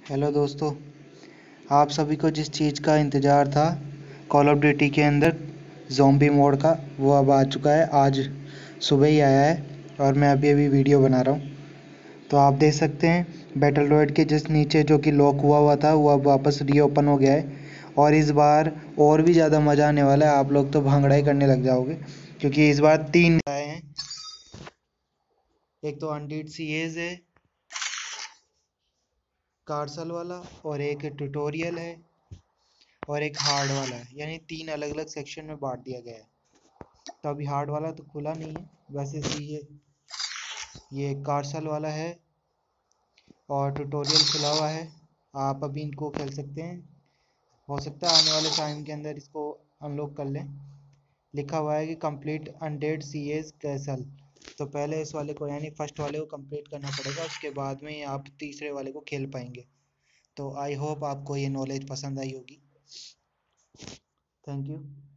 Hello दोस्तों, आप सभी को जिस चीज़ का इंतज़ार था कॉल ऑफ़ ड्यूटी के अंदर जोम्बी मोड का, वो अब आ चुका है। आज सुबह ही आया है और मैं अभी अभी वीडियो बना रहा हूँ। तो आप देख सकते हैं बैटल रॉयड के जिस नीचे जो कि लॉक हुआ हुआ था, वो अब वापस रीओपन हो गया है। और इस बार और भी ज़्यादा मज़ा आने वाला है। आप लोग तो भांगड़ा ही करने लग जाओगे, क्योंकि इस बार तीन आए हैं। एक तो अनडीड सी एज है कार्सल वाला और एक ट्यूटोरियल है और एक हार्ड वाला है, यानी तीन अलग अलग सेक्शन में बांट दिया गया है। तो अभी हार्ड वाला तो खुला नहीं है वैसे ये ये कार्सल वाला है और ट्यूटोरियल खुला हुआ है। आप अभी इनको खेल सकते हैं। हो सकता है आने वाले टाइम के अंदर इसको अनलॉक कर लें। लिखा हुआ है कि complete undead sea age castle तो पहले इस वाले को, यानी फ़र्स्ट वाले को कंप्लीट करना पड़ेगा, उसके बाद में आप तीसरे वाले को खेल पाएँगे। तो आई होप आपको ये नॉलेज पसंद आई होगी। Thank you